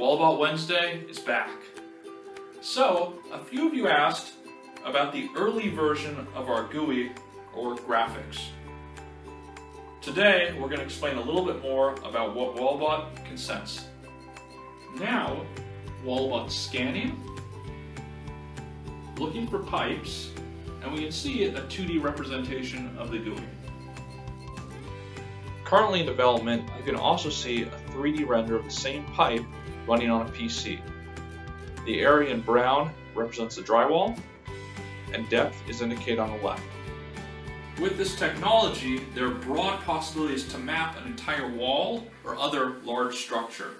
Walabot Wednesday is back. So, a few of you asked about the early version of our GUI or graphics. Today, we're going to explain a little bit more about what Walabot can sense. Now, Walabot's scanning, looking for pipes, and we can see a 2D representation of the GUI. Currently in development, you can also see a 3D render of the same pipe running on a PC. The area in brown represents the drywall, and depth is indicated on the left. With this technology, there are broad possibilities to map an entire wall or other large structure.